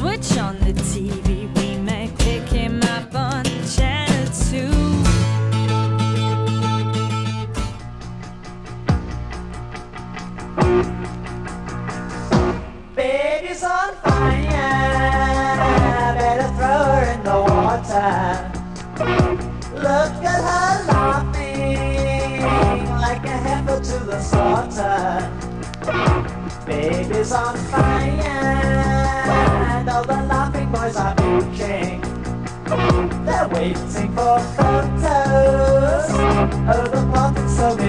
switch on the TV. We may pick him up on channel two. Baby's on fire, better throw her in the water. Look at her laughing like a heifer to the slaughter. Baby's on fire, أرض تقصد